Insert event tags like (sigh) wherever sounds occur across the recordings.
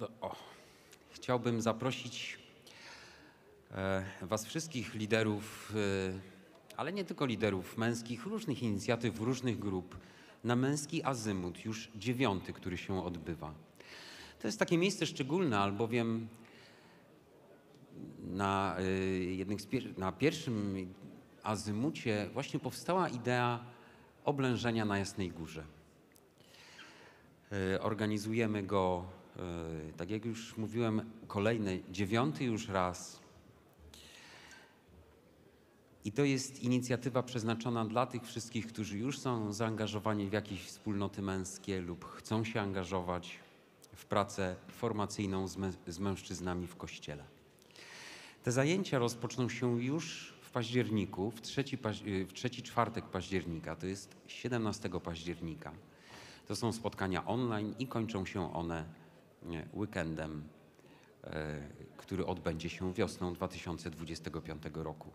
O, chciałbym zaprosić e, Was wszystkich liderów, e, ale nie tylko liderów męskich, różnych inicjatyw, różnych grup, na męski azymut, już dziewiąty, który się odbywa. To jest takie miejsce szczególne, albowiem na, e, pier- na pierwszym azymucie właśnie powstała idea oblężenia na Jasnej Górze. Organizujemy go, tak jak już mówiłem, kolejny, dziewiąty już raz. I to jest inicjatywa przeznaczona dla tych wszystkich, którzy już są zaangażowani w jakieś wspólnoty męskie lub chcą się angażować w pracę formacyjną z, z mężczyznami w kościele. Te zajęcia rozpoczną się już w październiku, w trzeci, y, w trzeci czwartek października, to jest 17 października. To są spotkania online i kończą się one weekendem, e, który odbędzie się wiosną 2025 roku.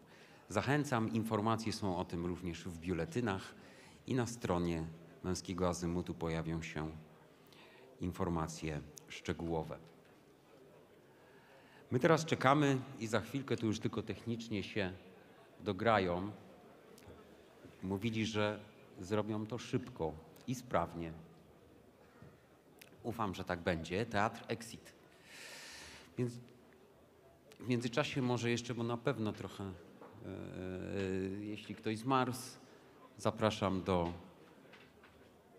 Zachęcam, informacje są o tym również w biuletynach i na stronie Męskiego Azymutu pojawią się informacje szczegółowe. My teraz czekamy i za chwilkę tu już tylko technicznie się dograją. Mówili, że zrobią to szybko i sprawnie. Ufam, że tak będzie. Teatr Exit. Więc w międzyczasie może jeszcze, bo na pewno trochę, e, jeśli ktoś zmarł, zapraszam do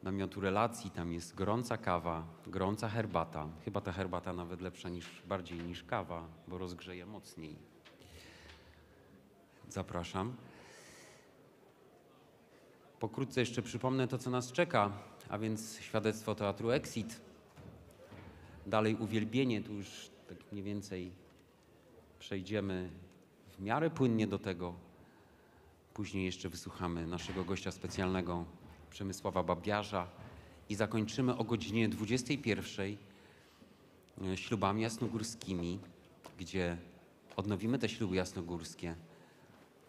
namiotu relacji. Tam jest gorąca kawa, gorąca herbata. Chyba ta herbata nawet lepsza niż, bardziej niż kawa, bo rozgrzeje mocniej. Zapraszam. Pokrótce jeszcze przypomnę to, co nas czeka, a więc świadectwo teatru Exit. Dalej uwielbienie, tu już tak mniej więcej przejdziemy w miarę płynnie do tego. Później jeszcze wysłuchamy naszego gościa specjalnego Przemysława Babiarza i zakończymy o godzinie 21 e, ślubami jasnogórskimi, gdzie odnowimy te śluby jasnogórskie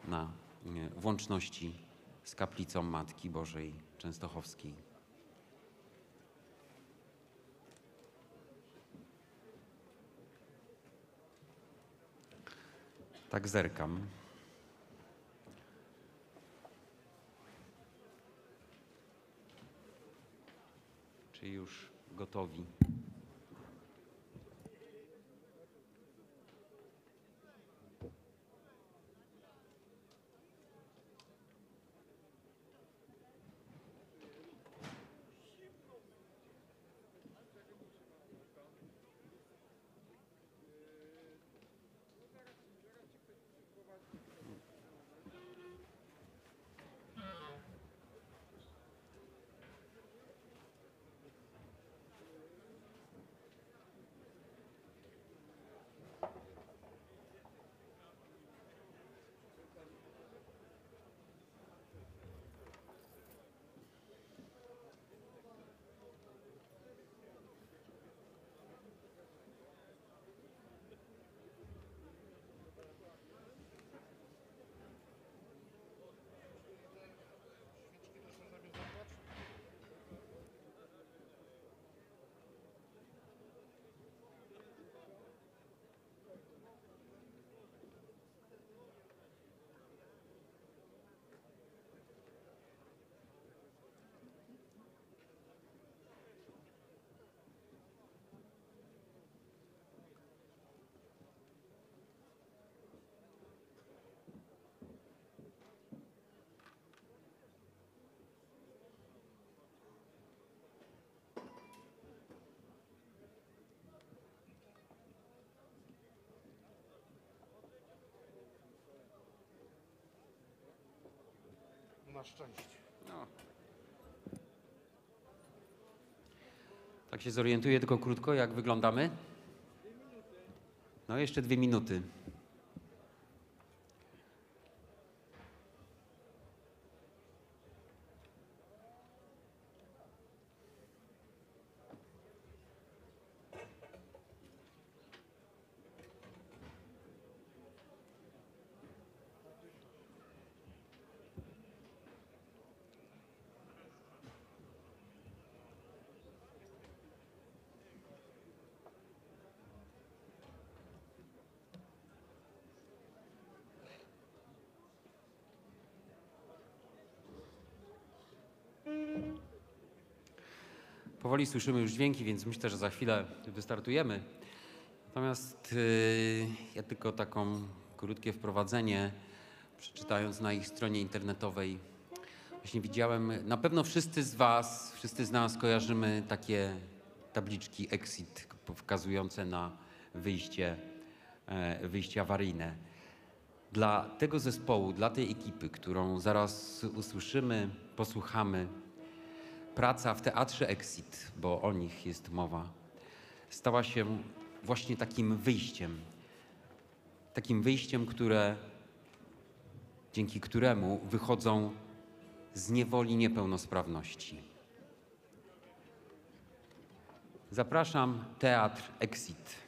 na e, włączności z kaplicą Matki Bożej Częstochowskiej. Tak zerkam. Czy już gotowi? Szczęście. No. Tak się zorientuję tylko krótko, jak wyglądamy. No, jeszcze dwie minuty. Powoli słyszymy już dźwięki, więc myślę, że za chwilę wystartujemy. Natomiast yy, ja tylko taką krótkie wprowadzenie, przeczytając na ich stronie internetowej, właśnie widziałem, na pewno wszyscy z Was, wszyscy z nas kojarzymy takie tabliczki exit wskazujące na wyjście, e, wyjście awaryjne. Dla tego zespołu, dla tej ekipy, którą zaraz usłyszymy, posłuchamy, praca w teatrze Exit, bo o nich jest mowa, stała się właśnie takim wyjściem. Takim wyjściem, które, dzięki któremu wychodzą z niewoli niepełnosprawności. Zapraszam Teatr Exit.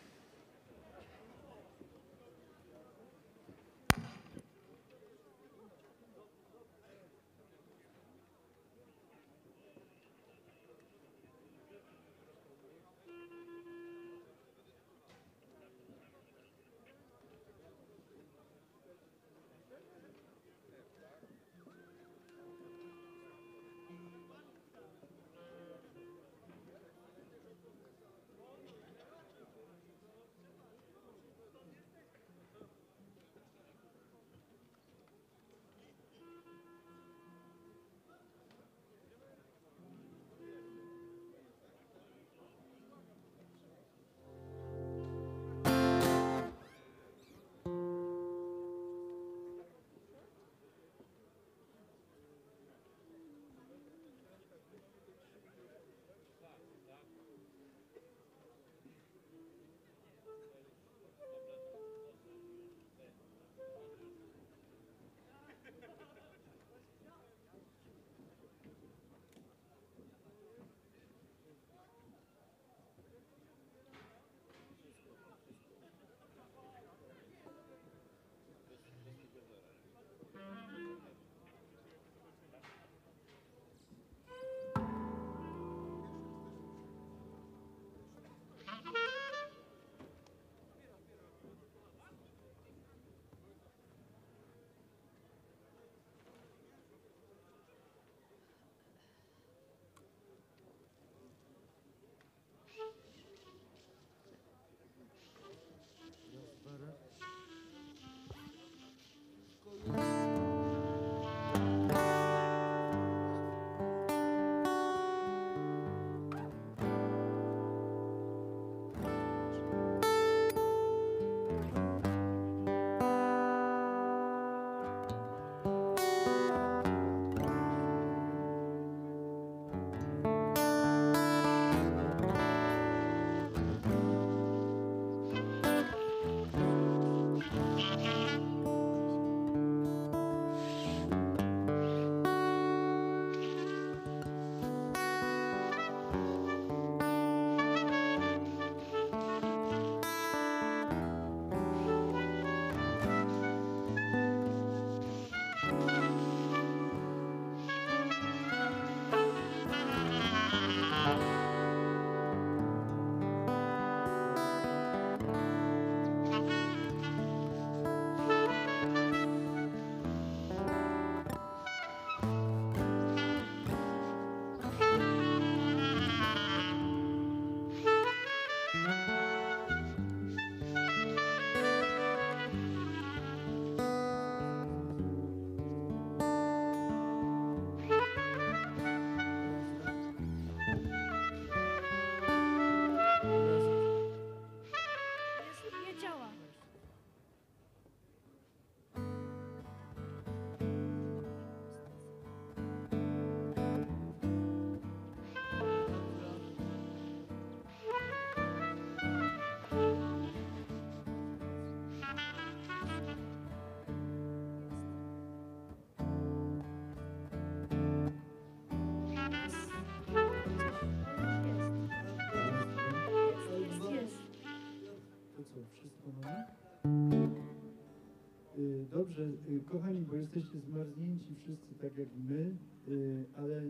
Kochani, bo jesteście zmarznięci wszyscy tak jak my, y, ale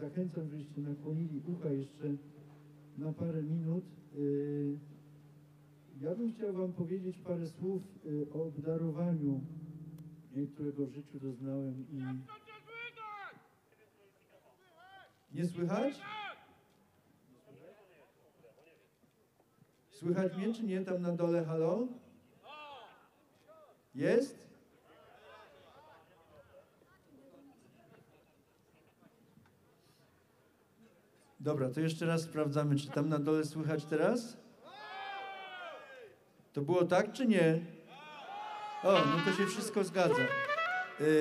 zachęcam, żebyście nakłonili ucha jeszcze na parę minut. Y, Ja bym chciał Wam powiedzieć parę słów y, o obdarowaniu, y, którego w życiu doznałem i... Nie słychać? Słychać mnie czy nie tam na dole, halo? Jest? Dobra, to jeszcze raz sprawdzamy, czy tam na dole słychać teraz? To było tak, czy nie? O, no to się wszystko zgadza.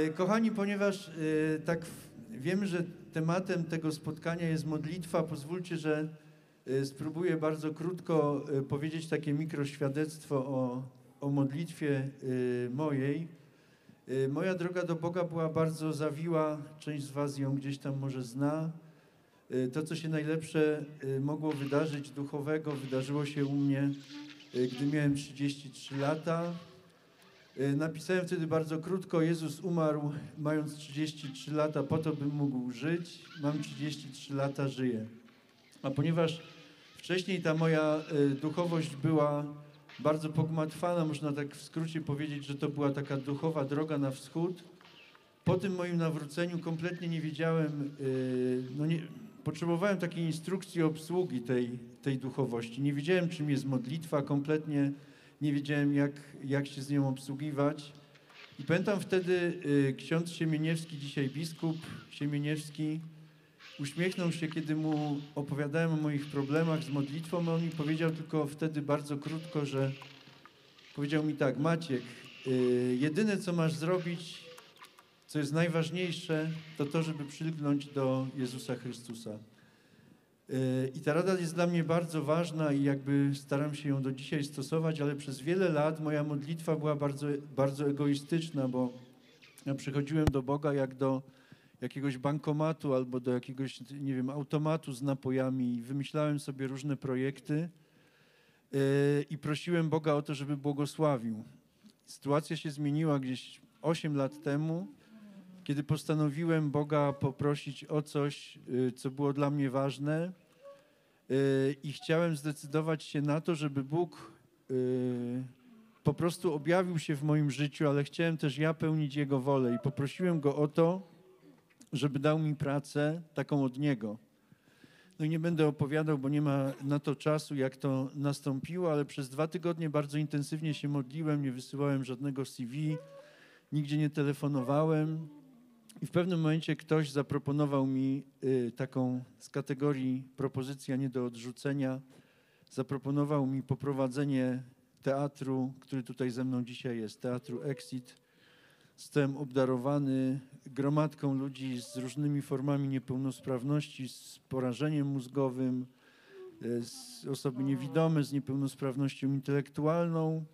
E, Kochani, ponieważ e, tak w- wiem, że tematem tego spotkania jest modlitwa, pozwólcie, że e, spróbuję bardzo krótko powiedzieć takie mikroświadectwo o, o modlitwie mojej. Moja droga do Boga była bardzo zawiła, część z Was ją gdzieś tam może zna. E, To, co się najlepsze e, mogło wydarzyć duchowego, wydarzyło się u mnie, e, gdy miałem 33 lata. Napisałem wtedy bardzo krótko: Jezus umarł mając 33 lata, po to, bym mógł żyć. Mam 33 lata, żyję. A ponieważ wcześniej ta moja duchowość była bardzo pogmatwana, można tak w skrócie powiedzieć, że to była taka duchowa droga na wschód. Po tym moim nawróceniu kompletnie nie wiedziałem, no nie, potrzebowałem takiej instrukcji obsługi tej, tej duchowości. Nie wiedziałem, czym jest modlitwa, kompletnie nie wiedziałem, jak, jak się z nią obsługiwać. I pamiętam wtedy y, ksiądz Siemieniewski, dzisiaj biskup Siemieniewski, uśmiechnął się, kiedy mu opowiadałem o moich problemach z modlitwą. On mi powiedział tylko wtedy bardzo krótko, że powiedział mi tak, Maciek, y, jedyne co masz zrobić, co jest najważniejsze, to to, żeby przylgnąć do Jezusa Chrystusa. Yy, I ta rada jest dla mnie bardzo ważna i jakby staram się ją do dzisiaj stosować, ale przez wiele lat moja modlitwa była bardzo, bardzo egoistyczna, bo ja przychodziłem do Boga jak do jakiegoś bankomatu albo do jakiegoś, nie wiem, automatu z napojami i wymyślałem sobie różne projekty yy, i prosiłem Boga o to, żeby błogosławił. Sytuacja się zmieniła gdzieś 8 lat temu, kiedy postanowiłem Boga poprosić o coś, y, co było dla mnie ważne y, i chciałem zdecydować się na to, żeby Bóg y, po prostu objawił się w moim życiu, ale chciałem też ja pełnić Jego wolę i poprosiłem Go o to, żeby dał mi pracę taką od Niego. No i nie będę opowiadał, bo nie ma na to czasu, jak to nastąpiło, ale przez dwa tygodnie bardzo intensywnie się modliłem, nie wysyłałem żadnego CV, nigdzie nie telefonowałem. I w pewnym momencie ktoś zaproponował mi y, taką z kategorii propozycja nie do odrzucenia. Zaproponował mi poprowadzenie teatru, który tutaj ze mną dzisiaj jest, teatru Exit. Zostałem obdarowany gromadką ludzi z różnymi formami niepełnosprawności, z porażeniem mózgowym, y, z osoby niewidome, z niepełnosprawnością intelektualną.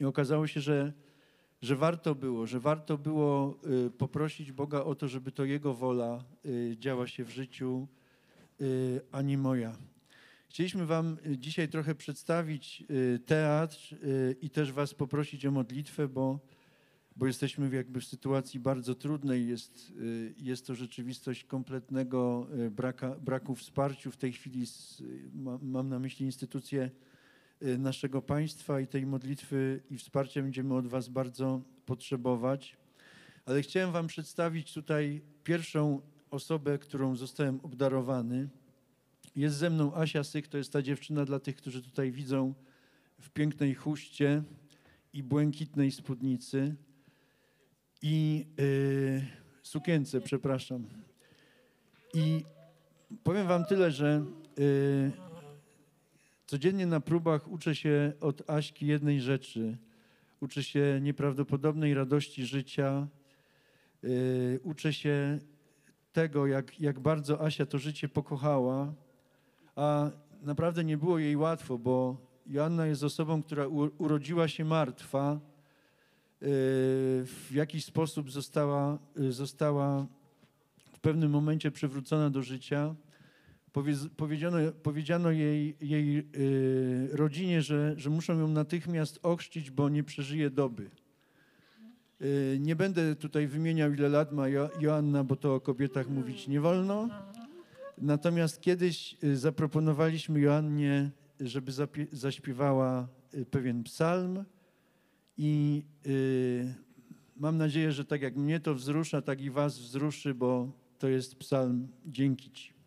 I okazało się, że że warto było, że warto było y, poprosić Boga o to, żeby to Jego wola y, działa się w życiu, y, a nie moja. Chcieliśmy Wam dzisiaj trochę przedstawić teatr i też Was poprosić o modlitwę, bo, bo jesteśmy jakby w sytuacji bardzo trudnej. Jest, jest to rzeczywistość kompletnego braka, braku wsparcia. W tej chwili mam na myśli instytucje naszego państwa i tej modlitwy i wsparcia będziemy od Was bardzo potrzebować. Ale chciałem Wam przedstawić tutaj pierwszą osobę, którą zostałem obdarowany. Jest ze mną Asia Syk, to jest ta dziewczyna dla tych, którzy tutaj widzą w pięknej chuście i błękitnej spódnicy i yy, sukience, przepraszam. I powiem Wam tyle, że yy, Codziennie na próbach uczę się od Aśki jednej rzeczy. Uczę się nieprawdopodobnej radości życia. Yy, uczę się tego, jak, jak bardzo Asia to życie pokochała, a naprawdę nie było jej łatwo, bo Joanna jest osobą, która u, urodziła się martwa. Yy, w jakiś sposób została, yy, została w pewnym momencie przywrócona do życia powiedziano, powiedziano jej, jej y, rodzinie, że, że muszą ją natychmiast ochrzcić, bo nie przeżyje doby. Y, nie będę tutaj wymieniał, ile lat ma jo, Joanna, bo to o kobietach mówić nie wolno. Natomiast kiedyś y, zaproponowaliśmy Joannie, żeby zaśpiewała pewien psalm i mam nadzieję, że tak jak mnie to wzrusza, tak i was wzruszy, bo to jest psalm Dzięki Ci.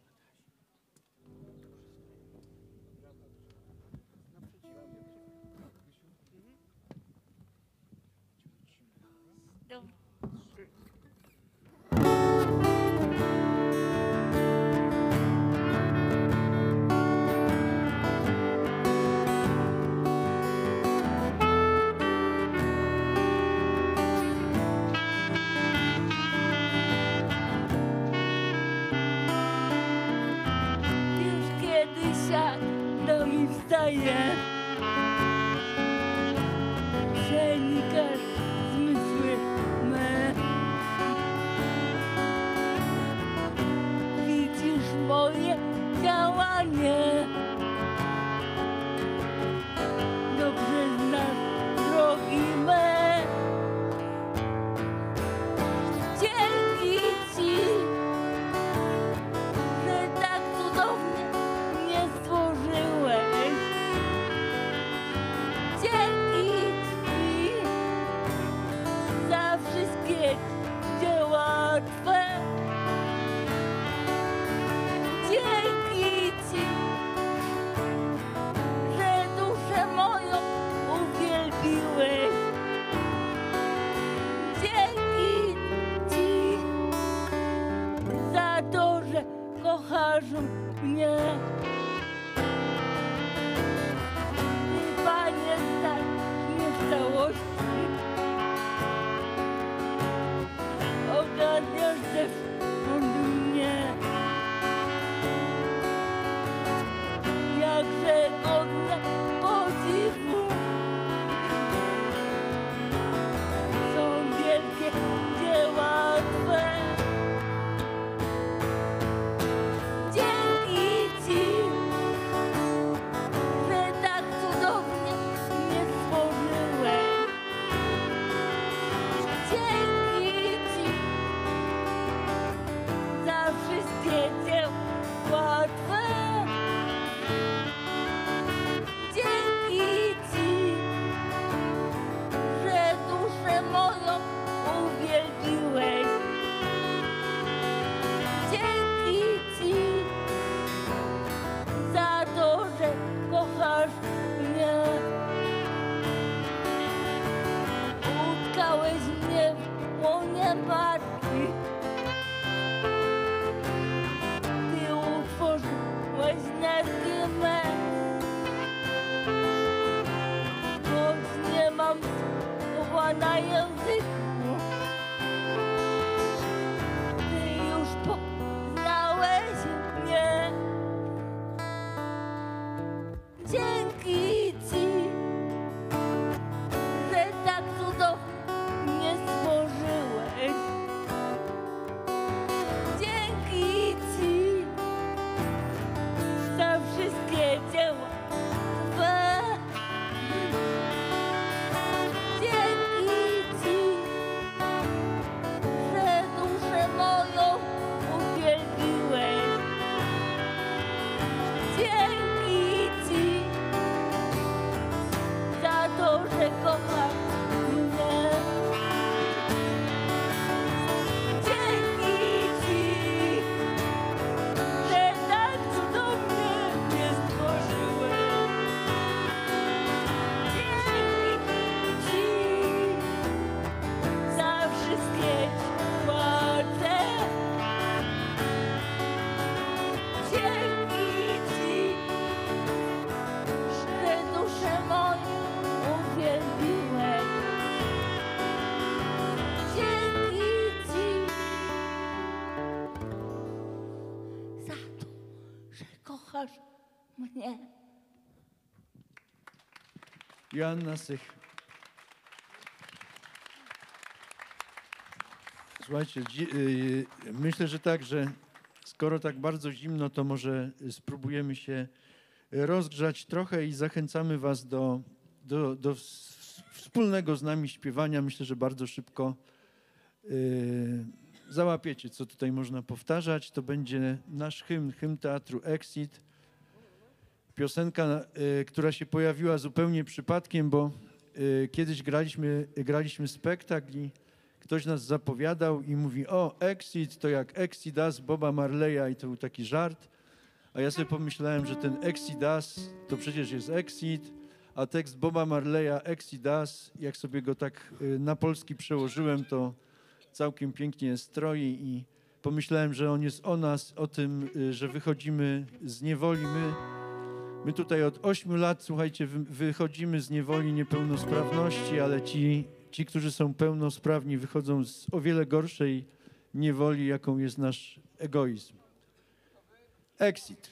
Słowa na Joanna Sych. Słuchajcie, y, myślę, że tak, że skoro tak bardzo zimno, to może spróbujemy się rozgrzać trochę i zachęcamy Was do, do, do wspólnego z nami śpiewania. Myślę, że bardzo szybko y, załapiecie, co tutaj można powtarzać. To będzie nasz hymn, hymn teatru Exit. Piosenka, y, która się pojawiła zupełnie przypadkiem, bo y, kiedyś graliśmy, graliśmy spektakl i ktoś nas zapowiadał i mówi, o, Exit to jak Exodus Boba Marleya i to był taki żart. A ja sobie pomyślałem, że ten Exodus to przecież jest Exit, a tekst Boba Marleya Exodus, jak sobie go tak y, na polski przełożyłem, to całkiem pięknie stroi i pomyślałem, że on jest o nas, o tym, że wychodzimy z niewoli. My, my tutaj od ośmiu lat, słuchajcie, wy, wychodzimy z niewoli niepełnosprawności, ale ci, ci, którzy są pełnosprawni, wychodzą z o wiele gorszej niewoli, jaką jest nasz egoizm. Exit.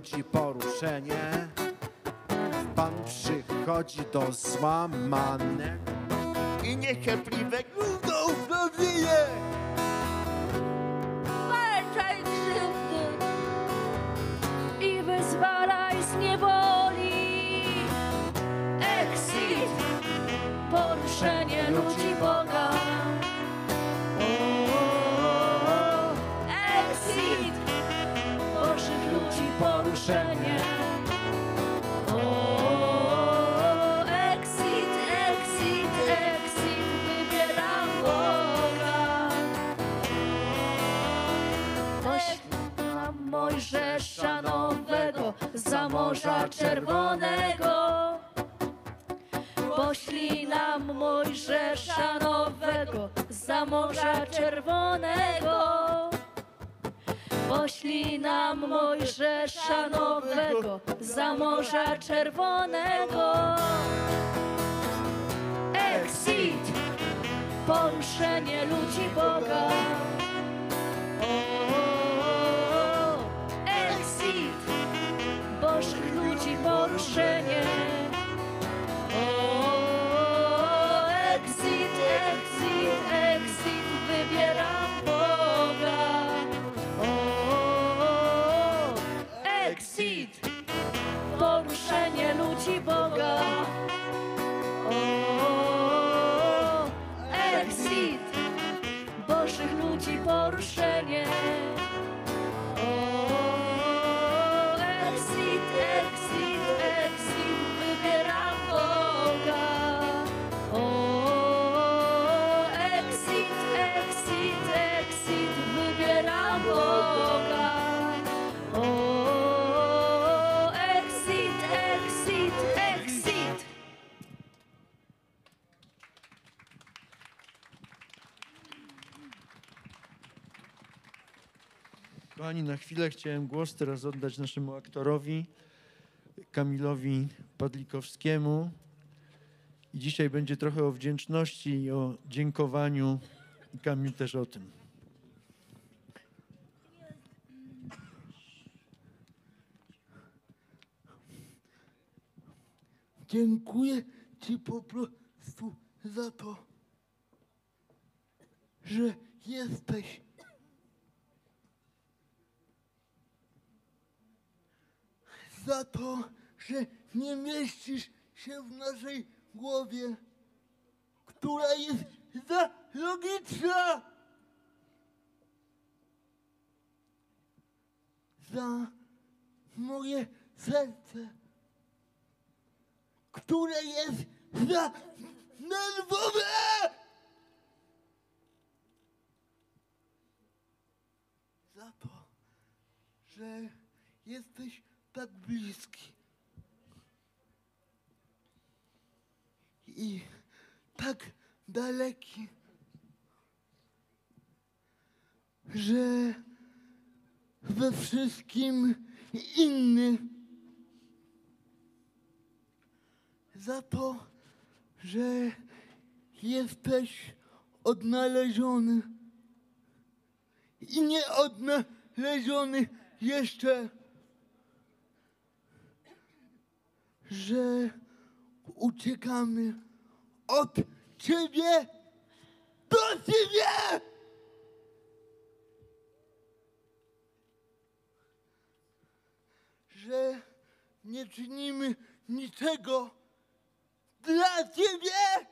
Ludzi poruszenie. Pan przychodzi do złamanego i niecierpliwego Mojżesza nowego za Morza Czerwonego. Poślij nam Mojżesza nowego za Morza Czerwonego. Poślij nam Mojżesza nowego za Morza Czerwonego. Exit, poruszenie ludzi Boga. Kochani, na chwilę chciałem głos teraz oddać naszemu aktorowi Kamilowi Padlikowskiemu. I dzisiaj będzie trochę o wdzięczności i o dziękowaniu. I Kamil też o tym. Dziękuję Ci po prostu za to, że jesteś. Za to, że nie mieścisz się w naszej głowie, która jest za logiczna. Za moje serce które jest za nerwowe. Za to, że jesteś tak bliski. I tak daleki, że we wszystkim inny. za to, że jesteś odnaleziony i nie odnaleziony jeszcze, że uciekamy od Ciebie do Ciebie. Że nie czynimy niczego dla Ciebie,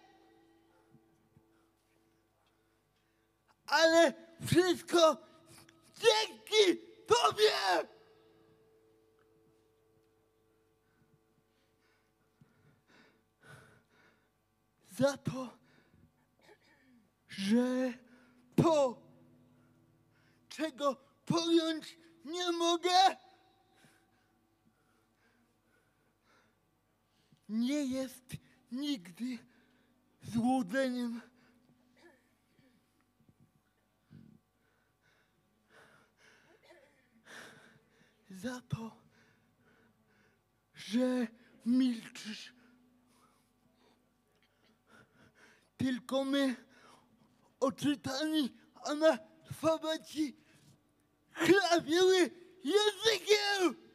ale wszystko dzięki Tobie. Za to, że to, czego pojąć nie mogę. Nie jest nigdy złudzeniem. Za to, że milczysz. Tylko my, oczytani analfabeci, chlapiemy językiem.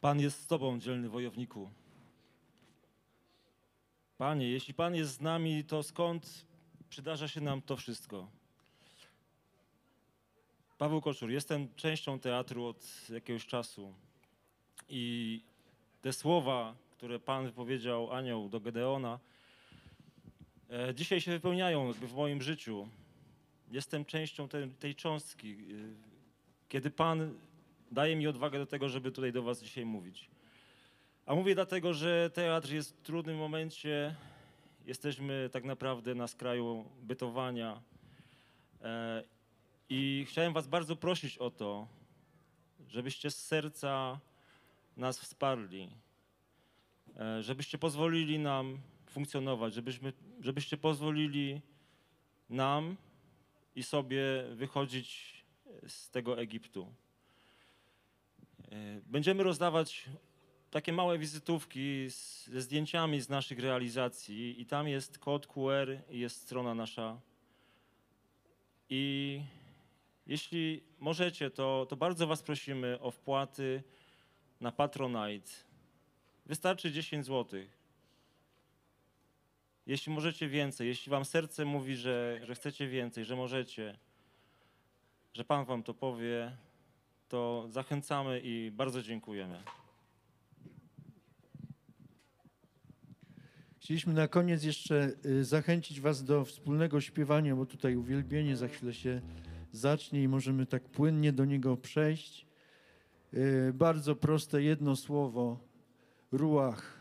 Pan jest z Tobą, dzielny wojowniku. Panie, jeśli Pan jest z nami, to skąd przydarza się nam to wszystko? Paweł Koczur, jestem częścią teatru od jakiegoś czasu i te słowa, które Pan wypowiedział, anioł do Gedeona, e, dzisiaj się wypełniają w moim życiu. Jestem częścią tej, tej cząstki. y, Kiedy Pan daje mi odwagę do tego, żeby tutaj do Was dzisiaj mówić. A mówię dlatego, że teatr jest w trudnym momencie. Jesteśmy tak naprawdę na skraju bytowania. I chciałem Was bardzo prosić o to, żebyście z serca nas wsparli, e, żebyście pozwolili nam funkcjonować, żebyśmy, żebyście pozwolili nam i sobie wychodzić z tego Egiptu. E, Będziemy rozdawać takie małe wizytówki z, ze zdjęciami z naszych realizacji i tam jest kod QR i jest strona nasza. I jeśli możecie, to, to bardzo Was prosimy o wpłaty na Patronite. Wystarczy 10 zł. Jeśli możecie więcej, jeśli Wam serce mówi, że, że chcecie więcej, że możecie, że Pan Wam to powie, to zachęcamy i bardzo dziękujemy. Chcieliśmy na koniec jeszcze y, zachęcić Was do wspólnego śpiewania, bo tutaj uwielbienie za chwilę się zacznie i możemy tak płynnie do niego przejść. Y, Bardzo proste jedno słowo ruach.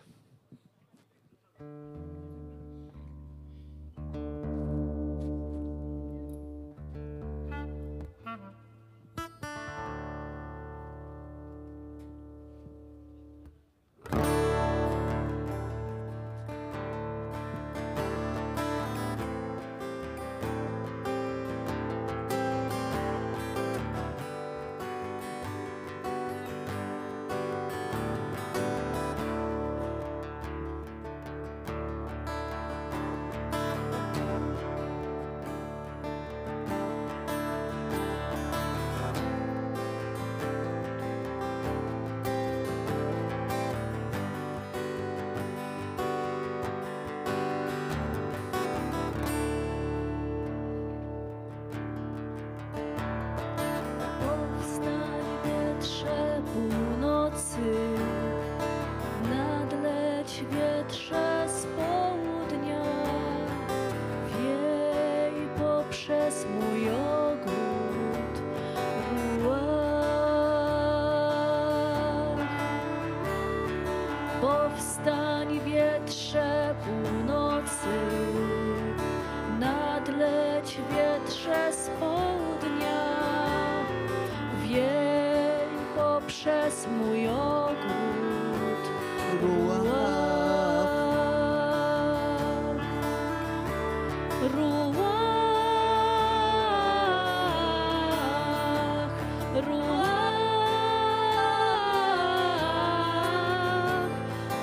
Powstań wietrze północy, nadleć wietrze z południa, wiej poprzez mój ogród ruach. Ruach, ruach,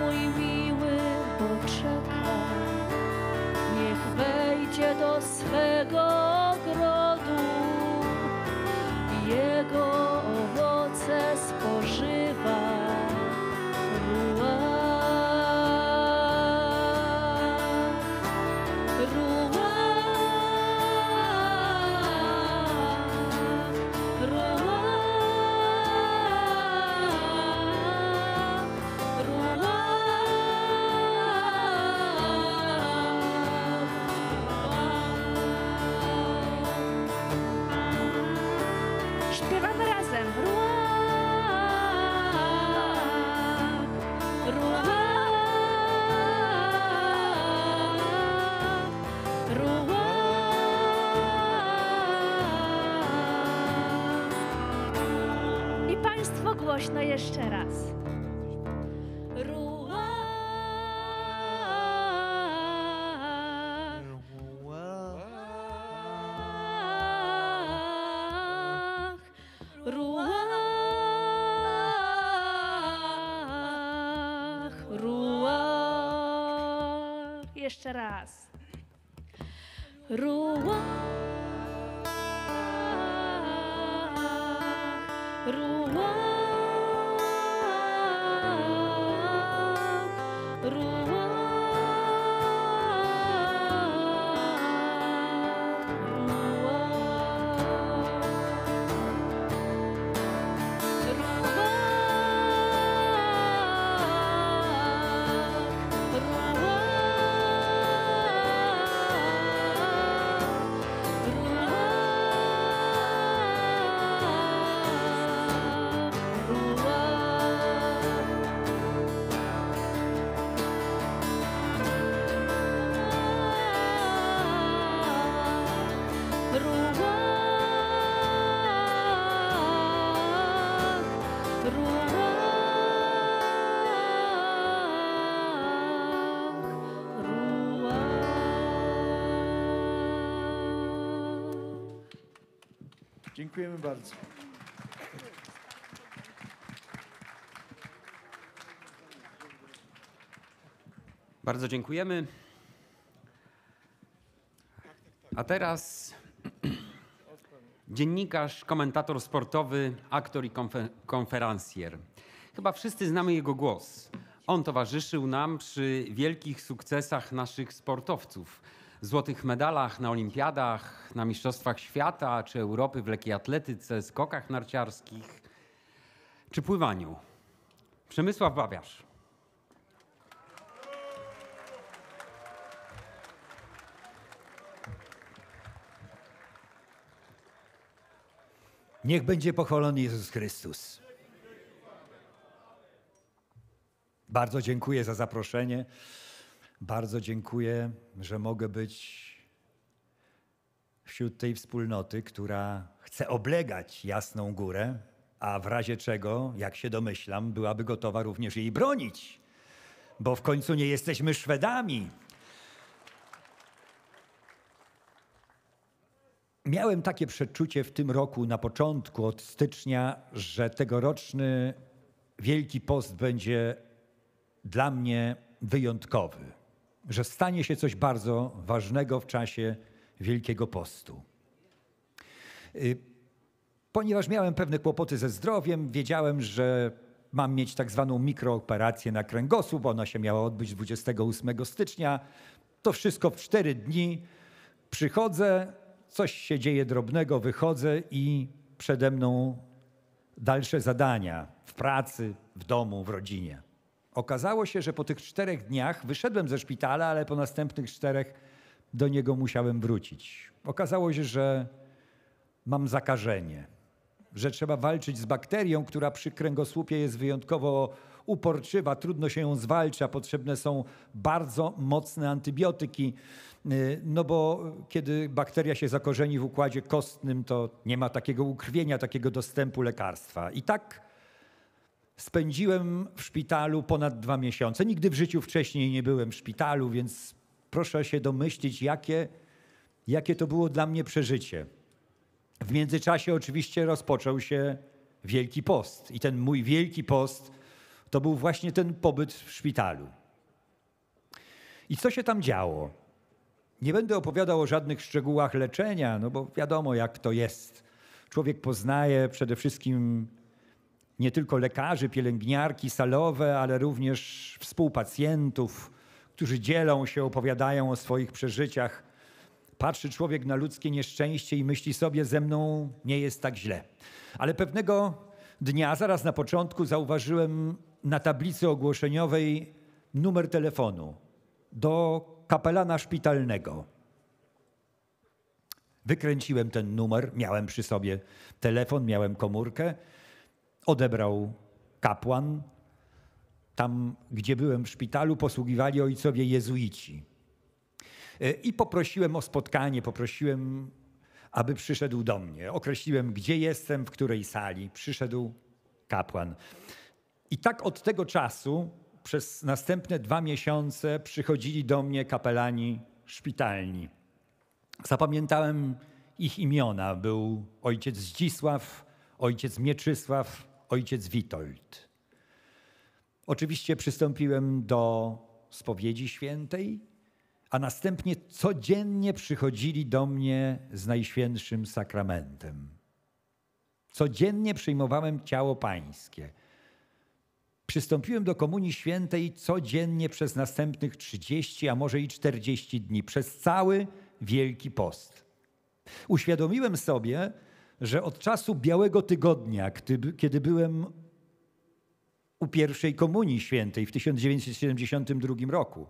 mój miły, bo czeka. Niech wejdzie do swego głośno jeszcze raz. Dziękujemy bardzo. Bardzo dziękujemy. A teraz (clears throat) dziennikarz, komentator sportowy, aktor i konfe- konferencjer. Chyba wszyscy znamy jego głos. On towarzyszył nam przy wielkich sukcesach naszych sportowców. Złotych medalach na olimpiadach, na mistrzostwach świata czy Europy w lekkiej atletyce, skokach narciarskich czy pływaniu. Przemysław Babiarz. Niech będzie pochwalony Jezus Chrystus. Bardzo dziękuję za zaproszenie. Bardzo dziękuję, że mogę być wśród tej wspólnoty, która chce oblegać Jasną Górę, a w razie czego, jak się domyślam, byłaby gotowa również jej bronić, bo w końcu nie jesteśmy Szwedami. Miałem takie przeczucie w tym roku, na początku, od stycznia, że tegoroczny Wielki Post będzie dla mnie wyjątkowy, że stanie się coś bardzo ważnego w czasie Wielkiego Postu. Y, Ponieważ miałem pewne kłopoty ze zdrowiem, wiedziałem, że mam mieć tak zwaną mikrooperację na kręgosłup. Ona się miała odbyć 28 stycznia. To wszystko w cztery dni. Przychodzę, coś się dzieje drobnego, wychodzę i przede mną dalsze zadania w pracy, w domu, w rodzinie. Okazało się, że po tych czterech dniach wyszedłem ze szpitala, ale po następnych czterech do niego musiałem wrócić. Okazało się, że mam zakażenie, że trzeba walczyć z bakterią, która przy kręgosłupie jest wyjątkowo uporczywa, trudno się ją zwalcza, potrzebne są bardzo mocne antybiotyki, y, no bo kiedy bakteria się zakorzeni w układzie kostnym, to nie ma takiego ukrwienia, takiego dostępu lekarstwa. I tak spędziłem w szpitalu ponad dwa miesiące. Nigdy w życiu wcześniej nie byłem w szpitalu, więc proszę się domyślić, jakie, jakie to było dla mnie przeżycie. W międzyczasie oczywiście rozpoczął się Wielki Post. I ten mój Wielki Post to był właśnie ten pobyt w szpitalu. I co się tam działo? Nie będę opowiadał o żadnych szczegółach leczenia, no bo wiadomo jak to jest. Człowiek poznaje przede wszystkim nie tylko lekarzy, pielęgniarki salowe, ale również współpacjentów, którzy dzielą się, opowiadają o swoich przeżyciach. Patrzy człowiek na ludzkie nieszczęście i myśli sobie, ze mną nie jest tak źle. Ale pewnego dnia, zaraz na początku, zauważyłem na tablicy ogłoszeniowej numer telefonu do kapelana szpitalnego. Wykręciłem ten numer, miałem przy sobie telefon, miałem komórkę. Odebrał kapłan. Tam, gdzie byłem w szpitalu, posługiwali ojcowie jezuici. E, I poprosiłem o spotkanie, poprosiłem, aby przyszedł do mnie. Określiłem, gdzie jestem, w której sali. Przyszedł kapłan. I tak od tego czasu przez następne dwa miesiące przychodzili do mnie kapelani szpitalni. Zapamiętałem ich imiona. Był ojciec Zdzisław, ojciec Mieczysław, ojciec Witold. Oczywiście przystąpiłem do spowiedzi świętej, a następnie codziennie przychodzili do mnie z Najświętszym Sakramentem. Codziennie przyjmowałem ciało pańskie. Przystąpiłem do Komunii Świętej codziennie przez następnych 30, a może i 40 dni, przez cały Wielki Post. Uświadomiłem sobie, że od czasu Białego Tygodnia, kiedy, byłem u pierwszej Komunii Świętej w 1972 roku,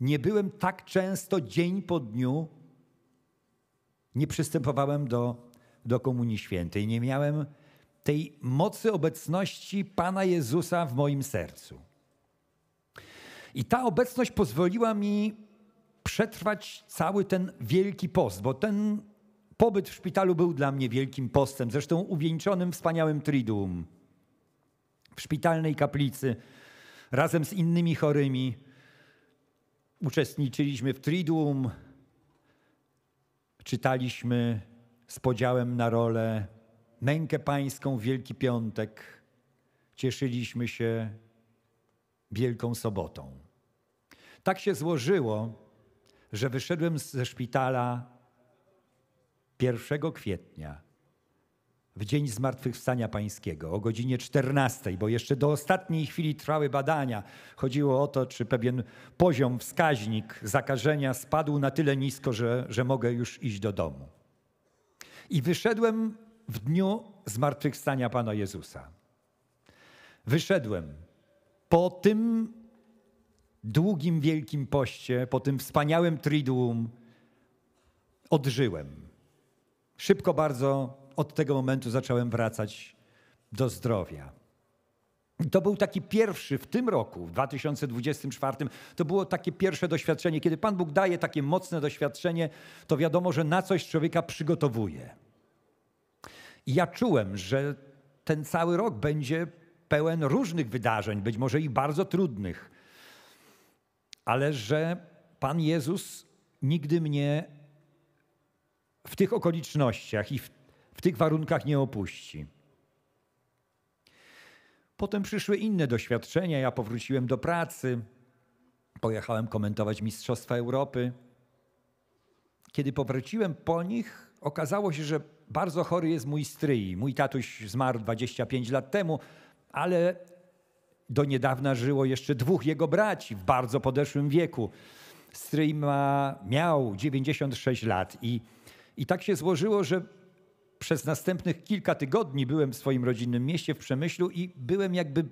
nie byłem tak często dzień po dniu, nie przystępowałem do, do Komunii Świętej. Nie miałem tej mocy obecności Pana Jezusa w moim sercu. I ta obecność pozwoliła mi przetrwać cały ten wielki post, bo ten pobyt w szpitalu był dla mnie wielkim postem, zresztą uwieńczonym wspaniałym triduum. W szpitalnej kaplicy razem z innymi chorymi uczestniczyliśmy w triduum, czytaliśmy z podziałem na rolę mękę pańską Wielki Piątek, cieszyliśmy się Wielką Sobotą. Tak się złożyło, że wyszedłem ze szpitala 1 kwietnia, w dzień Zmartwychwstania Pańskiego, o godzinie 14, bo jeszcze do ostatniej chwili trwały badania. Chodziło o to, czy pewien poziom, wskaźnik zakażenia spadł na tyle nisko, że, że mogę już iść do domu. I wyszedłem w dniu zmartwychwstania Pana Jezusa. Wyszedłem po tym długim, wielkim poście, po tym wspaniałym triduum, odżyłem. Szybko bardzo od tego momentu zacząłem wracać do zdrowia. To był taki pierwszy w tym roku, w 2024, to było takie pierwsze doświadczenie. Kiedy Pan Bóg daje takie mocne doświadczenie, to wiadomo, że na coś człowieka przygotowuje. I ja czułem, że ten cały rok będzie pełen różnych wydarzeń, być może i bardzo trudnych, ale że Pan Jezus nigdy mnie w tych okolicznościach i w, w tych warunkach nie opuści. Potem przyszły inne doświadczenia. Ja powróciłem do pracy, pojechałem komentować Mistrzostwa Europy. Kiedy powróciłem po nich, okazało się, że bardzo chory jest mój stryj. Mój tatuś zmarł 25 lat temu, ale do niedawna żyło jeszcze dwóch jego braci w bardzo podeszłym wieku. Stryj ma, miał 96 lat i, i tak się złożyło, że przez następnych kilka tygodni byłem w swoim rodzinnym mieście w Przemyślu i byłem jakby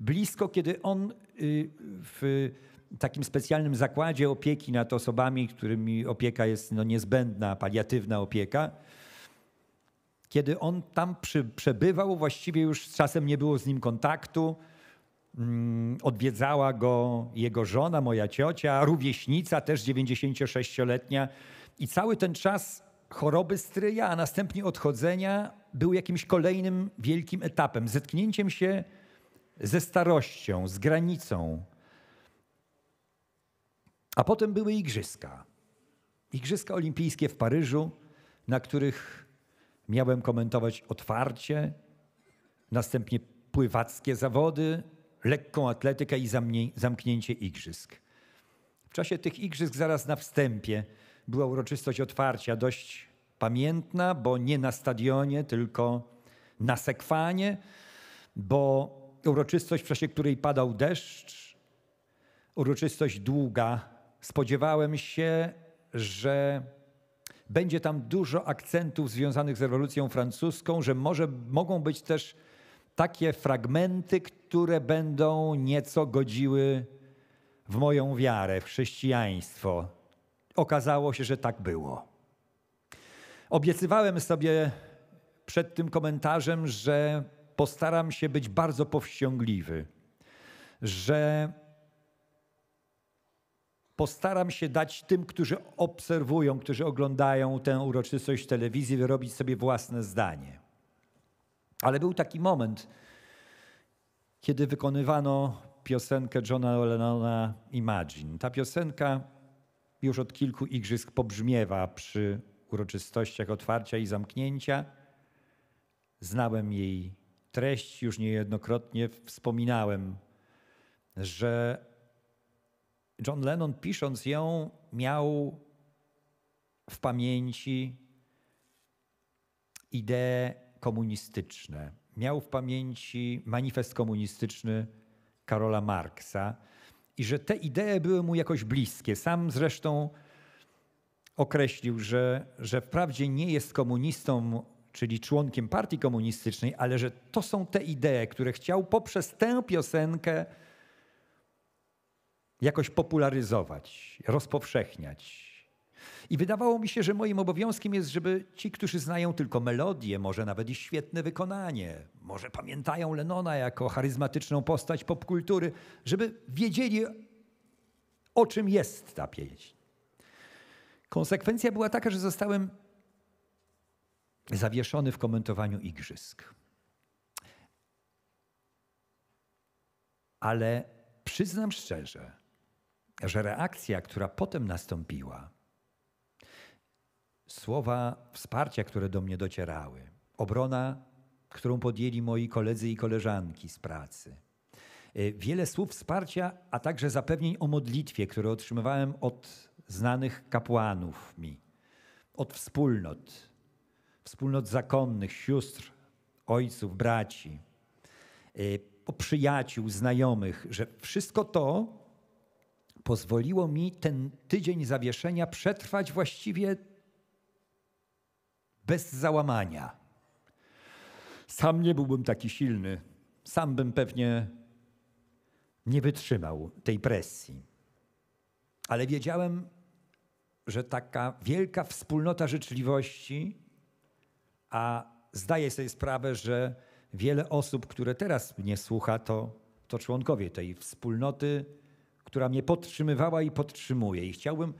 blisko, kiedy on y, w takim specjalnym zakładzie opieki nad osobami, którymi opieka jest no, niezbędna, paliatywna opieka, kiedy on tam przy, przebywał, właściwie już z czasem nie było z nim kontaktu. Mm, Odwiedzała go jego żona, moja ciocia, rówieśnica, też 96-letnia. I cały ten czas choroby stryja, a następnie odchodzenia był jakimś kolejnym wielkim etapem, zetknięciem się ze starością, z granicą. A potem były igrzyska. Igrzyska olimpijskie w Paryżu, na których miałem komentować otwarcie, następnie pływackie zawody, lekką atletykę i zamknięcie igrzysk. W czasie tych igrzysk zaraz na wstępie była uroczystość otwarcia, dość pamiętna, bo nie na stadionie, tylko na sekwanie, bo uroczystość, w czasie której padał deszcz, uroczystość długa. Spodziewałem się, że będzie tam dużo akcentów związanych z rewolucją francuską, że może mogą być też takie fragmenty, które będą nieco godziły w moją wiarę, w chrześcijaństwo. Okazało się, że tak było. Obiecywałem sobie przed tym komentarzem, że postaram się być bardzo powściągliwy, że postaram się dać tym, którzy obserwują, którzy oglądają tę uroczystość telewizji, wyrobić sobie własne zdanie. Ale był taki moment, kiedy wykonywano piosenkę Johna Lennona Imagine. Ta piosenka już od kilku igrzysk pobrzmiewa przy uroczystościach otwarcia i zamknięcia. Znałem jej treść, już niejednokrotnie wspominałem, że John Lennon pisząc ją miał w pamięci idee komunistyczne. Miał w pamięci manifest komunistyczny Karola Marksa i że te idee były mu jakoś bliskie. Sam zresztą określił, że, że wprawdzie nie jest komunistą, czyli członkiem partii komunistycznej, ale że to są te idee, które chciał poprzez tę piosenkę jakoś popularyzować, rozpowszechniać. I wydawało mi się, że moim obowiązkiem jest, żeby ci, którzy znają tylko melodię, może nawet i świetne wykonanie, może pamiętają Lenona jako charyzmatyczną postać popkultury, żeby wiedzieli, o czym jest ta pieśń. Konsekwencja była taka, że zostałem zawieszony w komentowaniu igrzysk. Ale przyznam szczerze, że reakcja, która potem nastąpiła, słowa wsparcia, które do mnie docierały, obrona, którą podjęli moi koledzy i koleżanki z pracy, y, wiele słów wsparcia, a także zapewnień o modlitwie, które otrzymywałem od znanych kapłanów mi, od wspólnot, wspólnot zakonnych, sióstr, ojców, braci, y, o przyjaciół, znajomych, że wszystko to pozwoliło mi ten tydzień zawieszenia przetrwać właściwie bez załamania. Sam nie byłbym taki silny, sam bym pewnie nie wytrzymał tej presji. Ale wiedziałem, że taka wielka wspólnota życzliwości, a zdaję sobie sprawę, że wiele osób, które teraz mnie słucha, to, to członkowie tej wspólnoty, która mnie podtrzymywała i podtrzymuje. I chciałbym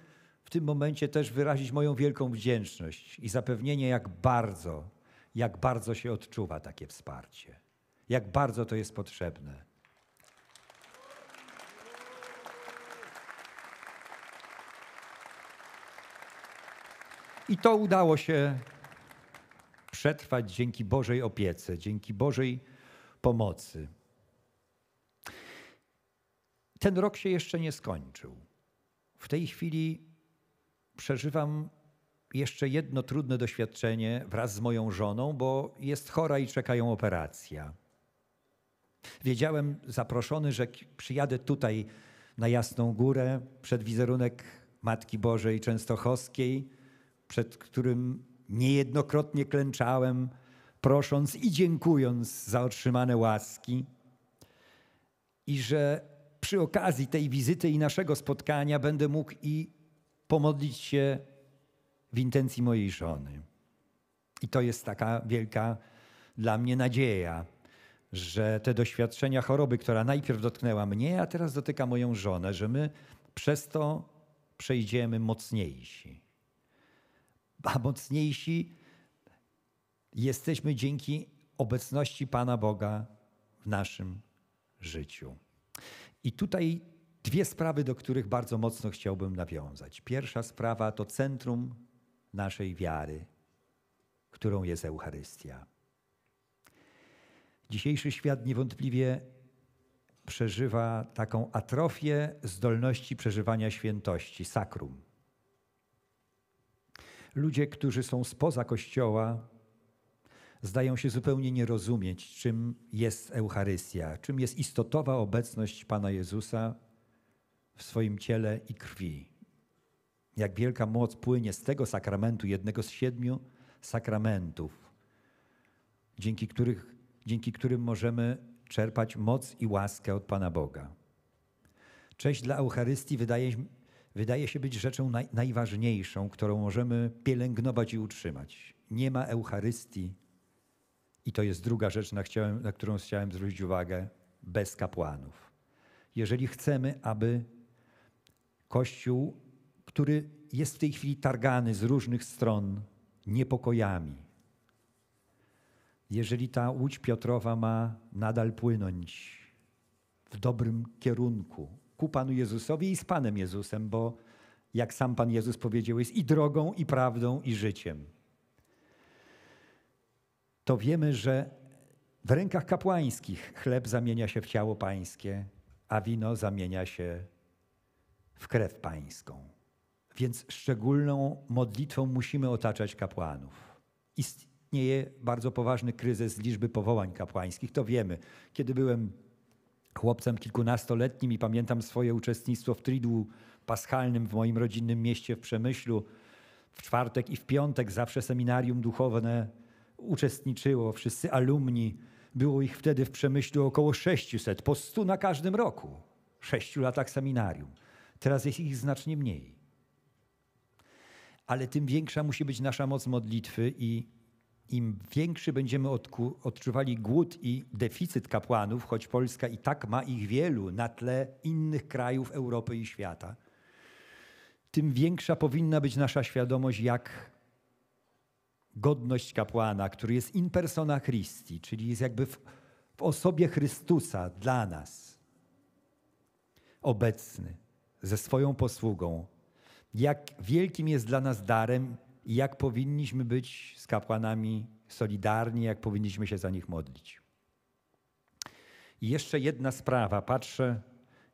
w tym momencie też wyrazić moją wielką wdzięczność i zapewnienie, jak bardzo, jak bardzo się odczuwa takie wsparcie, jak bardzo to jest potrzebne. I to udało się przetrwać dzięki Bożej opiece, dzięki Bożej pomocy. Ten rok się jeszcze nie skończył. W tej chwili przeżywam jeszcze jedno trudne doświadczenie wraz z moją żoną, bo jest chora i czeka ją operacja. Wiedziałem zaproszony, że przyjadę tutaj na Jasną Górę przed wizerunek Matki Bożej Częstochowskiej, przed którym niejednokrotnie klęczałem, prosząc i dziękując za otrzymane łaski. I że przy okazji tej wizyty i naszego spotkania będę mógł i pomodlić się w intencji mojej żony. I to jest taka wielka dla mnie nadzieja, że te doświadczenia choroby, która najpierw dotknęła mnie, a teraz dotyka moją żonę, że my przez to przejdziemy mocniejsi. A mocniejsi jesteśmy dzięki obecności Pana Boga w naszym życiu. I tutaj dwie sprawy, do których bardzo mocno chciałbym nawiązać. Pierwsza sprawa to centrum naszej wiary, którą jest Eucharystia. Dzisiejszy świat niewątpliwie przeżywa taką atrofię zdolności przeżywania świętości, sakrum. Ludzie, którzy są spoza Kościoła, zdają się zupełnie nie rozumieć, czym jest Eucharystia, czym jest istotowa obecność Pana Jezusa w swoim ciele i krwi. Jak wielka moc płynie z tego sakramentu, jednego z siedmiu sakramentów, dzięki, których, dzięki którym możemy czerpać moc i łaskę od Pana Boga. Cześć dla Eucharystii wydaje, wydaje się być rzeczą naj, najważniejszą, którą możemy pielęgnować i utrzymać. Nie ma Eucharystii, i to jest druga rzecz, na, chciałem, na którą chciałem zwrócić uwagę, bez kapłanów. Jeżeli chcemy, aby Kościół, który jest w tej chwili targany z różnych stron niepokojami, jeżeli ta łódź Piotrowa ma nadal płynąć w dobrym kierunku ku Panu Jezusowi i z Panem Jezusem, bo jak sam Pan Jezus powiedział, jest i drogą, i prawdą, i życiem. To wiemy, że w rękach kapłańskich chleb zamienia się w ciało pańskie, a wino zamienia się w krew pańską. Więc szczególną modlitwą musimy otaczać kapłanów. Istnieje bardzo poważny kryzys liczby powołań kapłańskich, to wiemy. Kiedy byłem chłopcem kilkunastoletnim i pamiętam swoje uczestnictwo w tridu paschalnym w moim rodzinnym mieście w Przemyślu, w czwartek i w piątek zawsze seminarium duchowne uczestniczyło, wszyscy alumni. Było ich wtedy w Przemyślu około 600, po 100 na każdym roku. Sześciu latach seminarium. Teraz jest ich znacznie mniej. Ale tym większa musi być nasza moc modlitwy i im większy będziemy odczuwali głód i deficyt kapłanów, choć Polska i tak ma ich wielu na tle innych krajów Europy i świata, tym większa powinna być nasza świadomość, jak godność kapłana, który jest in persona Christi, czyli jest jakby w, w osobie Chrystusa dla nas obecny ze swoją posługą, jak wielkim jest dla nas darem i jak powinniśmy być z kapłanami solidarni, jak powinniśmy się za nich modlić. I jeszcze jedna sprawa, patrzę,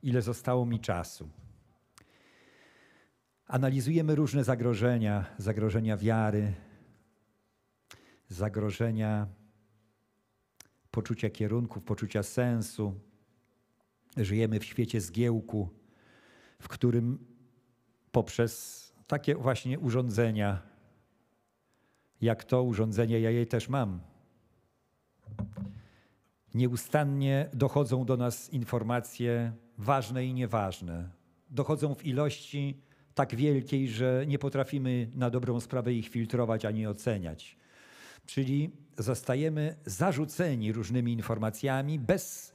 ile zostało mi czasu. Analizujemy różne zagrożenia, zagrożenia wiary, zagrożenia poczucia kierunków, poczucia sensu. Żyjemy w świecie zgiełku, w którym poprzez takie właśnie urządzenia, jak to urządzenie, ja je też mam, nieustannie dochodzą do nas informacje ważne i nieważne. Dochodzą w ilości tak wielkiej, że nie potrafimy na dobrą sprawę ich filtrować ani oceniać. Czyli zostajemy zarzuceni różnymi informacjami bez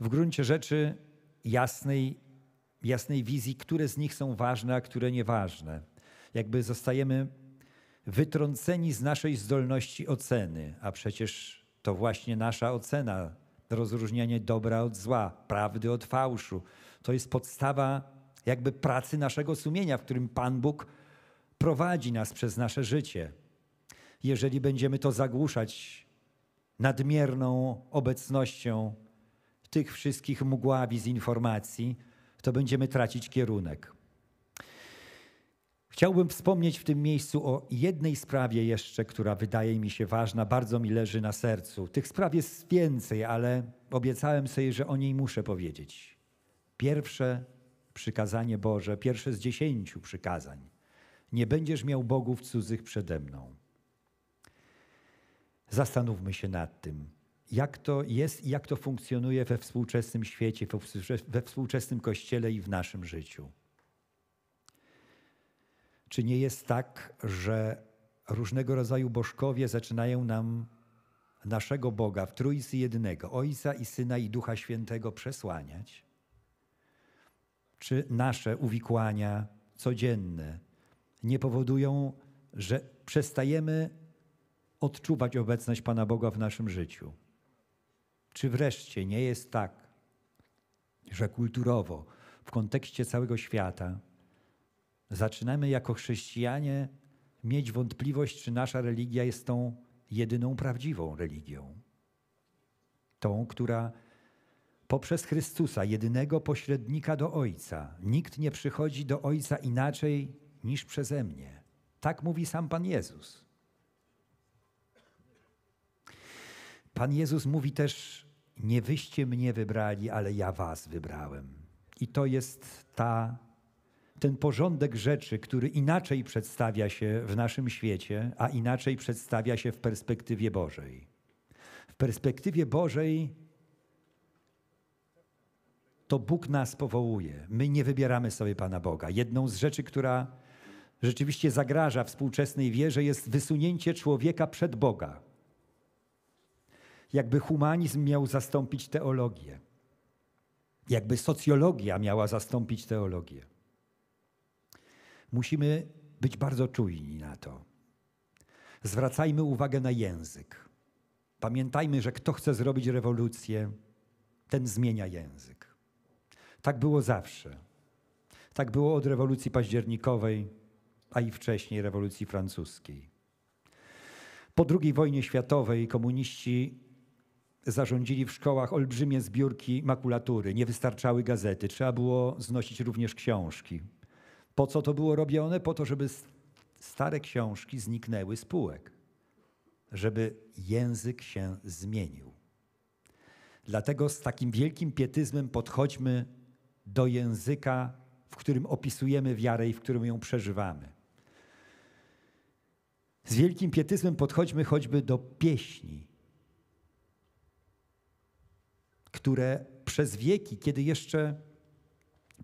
w gruncie rzeczy jasnej, jasnej wizji, które z nich są ważne, a które nieważne. Jakby zostajemy wytrąceni z naszej zdolności oceny, a przecież to właśnie nasza ocena, rozróżnianie dobra od zła, prawdy od fałszu, to jest podstawa jakby pracy naszego sumienia, w którym Pan Bóg prowadzi nas przez nasze życie. Jeżeli będziemy to zagłuszać nadmierną obecnością tych wszystkich mgławic informacji, to będziemy tracić kierunek. Chciałbym wspomnieć w tym miejscu o jednej sprawie jeszcze, która wydaje mi się ważna, bardzo mi leży na sercu. Tych spraw jest więcej, ale obiecałem sobie, że o niej muszę powiedzieć. Pierwsze przykazanie Boże, pierwsze z dziesięciu przykazań. Nie będziesz miał bogów cudzych przede mną. Zastanówmy się nad tym, jak to jest i jak to funkcjonuje we współczesnym świecie, we współczesnym kościele i w naszym życiu. Czy nie jest tak, że różnego rodzaju bożkowie zaczynają nam naszego Boga w Trójcy Jednego, Ojca i Syna i Ducha Świętego przesłaniać? Czy nasze uwikłania codzienne nie powodują, że przestajemy odczuwać obecność Pana Boga w naszym życiu? Czy wreszcie nie jest tak, że kulturowo, w kontekście całego świata, zaczynamy jako chrześcijanie mieć wątpliwość, czy nasza religia jest tą jedyną prawdziwą religią? Tą, która poprzez Chrystusa, jedynego pośrednika do Ojca, nikt nie przychodzi do Ojca inaczej niż przeze mnie. Tak mówi sam Pan Jezus. Pan Jezus mówi też: Nie wyście mnie wybrali, ale ja was wybrałem. I to jest ta, ten porządek rzeczy, który inaczej przedstawia się w naszym świecie, a inaczej przedstawia się w perspektywie Bożej. W perspektywie Bożej to Bóg nas powołuje. My nie wybieramy sobie Pana Boga. Jedną z rzeczy, która rzeczywiście zagraża współczesnej wierze, jest wysunięcie człowieka przed Boga jakby humanizm miał zastąpić teologię, jakby socjologia miała zastąpić teologię. Musimy być bardzo czujni na to. Zwracajmy uwagę na język. Pamiętajmy, że kto chce zrobić rewolucję, ten zmienia język. Tak było zawsze. Tak było od rewolucji październikowej, a i wcześniej rewolucji francuskiej. Po II wojnie światowej komuniści zarządzili w szkołach olbrzymie zbiórki makulatury. Nie wystarczały gazety, trzeba było znosić również książki. Po co to było robione? Po to, żeby stare książki zniknęły z półek, żeby język się zmienił. Dlatego z takim wielkim pietyzmem podchodźmy do języka, w którym opisujemy wiarę i w którym ją przeżywamy. Z wielkim pietyzmem podchodźmy choćby do pieśni, które przez wieki, kiedy jeszcze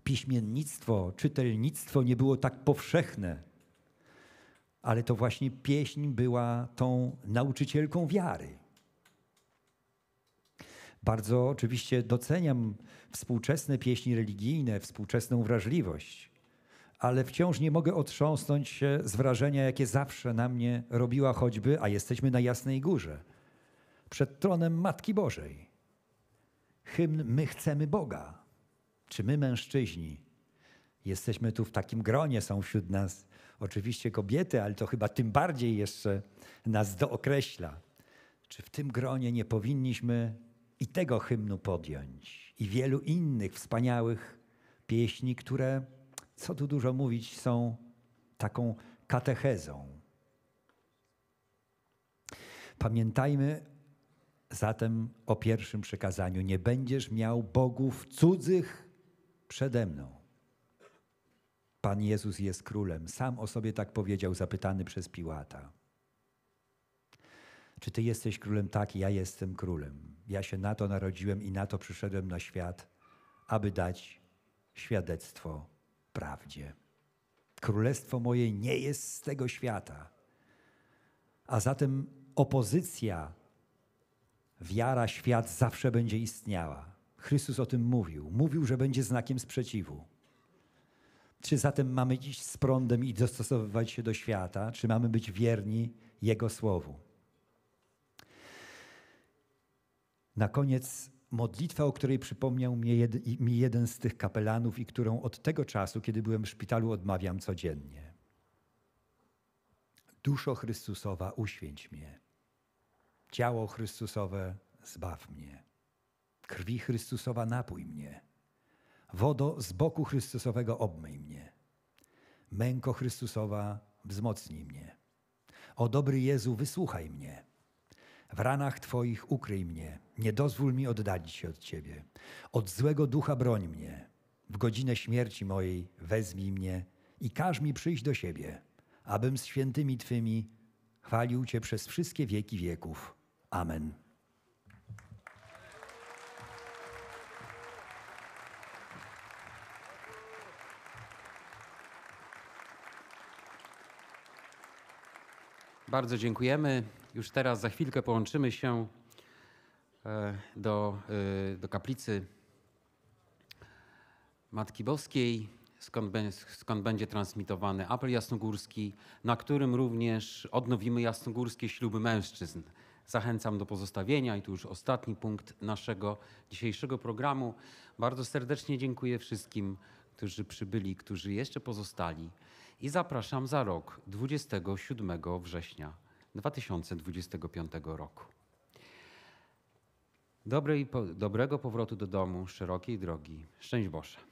piśmiennictwo, czytelnictwo nie było tak powszechne, ale to właśnie pieśń była tą nauczycielką wiary. Bardzo oczywiście doceniam współczesne pieśni religijne, współczesną wrażliwość, ale wciąż nie mogę otrząsnąć się z wrażenia, jakie zawsze na mnie robiła choćby, a jesteśmy na Jasnej Górze, przed tronem Matki Bożej. Hymn My chcemy Boga. Czy my, mężczyźni, jesteśmy tu w takim gronie, są wśród nas oczywiście kobiety, ale to chyba tym bardziej jeszcze nas dookreśla. Czy w tym gronie nie powinniśmy i tego hymnu podjąć, i wielu innych wspaniałych pieśni, które, co tu dużo mówić, są taką katechezą. Pamiętajmy zatem o pierwszym przekazaniu: Nie będziesz miał bogów cudzych przede mną. Pan Jezus jest królem. Sam o sobie tak powiedział, zapytany przez Piłata. Czy ty jesteś królem? Tak, ja jestem królem. Ja się na to narodziłem i na to przyszedłem na świat, aby dać świadectwo prawdzie. Królestwo moje nie jest z tego świata. A zatem opozycja, wiara, świat zawsze będzie istniała. Chrystus o tym mówił. Mówił, że będzie znakiem sprzeciwu. Czy zatem mamy iść z prądem i dostosowywać się do świata, czy mamy być wierni Jego słowu? Na koniec modlitwa, o której przypomniał mi jeden, z tych kapelanów i którą od tego czasu, kiedy byłem w szpitalu, odmawiam codziennie. Duszo Chrystusowa, uświęć mnie. Ciało Chrystusowe, zbaw mnie. Krwi Chrystusowa, napój mnie. Wodo z boku Chrystusowego, obmyj mnie. Męko Chrystusowa, wzmocnij mnie. O dobry Jezu, wysłuchaj mnie. W ranach Twoich ukryj mnie, nie dozwól mi oddalić się od Ciebie. Od złego ducha broń mnie. W godzinę śmierci mojej wezmij mnie i każ mi przyjść do siebie, abym z świętymi Twymi chwalił Cię przez wszystkie wieki wieków. Amen. Bardzo dziękujemy. Już teraz za chwilkę połączymy się e, do, e, do kaplicy Matki Boskiej, skąd, skąd będzie transmitowany apel jasnogórski, na którym również odnowimy jasnogórskie śluby mężczyzn. Zachęcam do pozostawienia i tu już ostatni punkt naszego dzisiejszego programu. Bardzo serdecznie dziękuję wszystkim, którzy przybyli, którzy jeszcze pozostali i zapraszam za rok 27 września 2025 roku. Dobrej, dobrego powrotu do domu, szerokiej drogi. Szczęść Boże.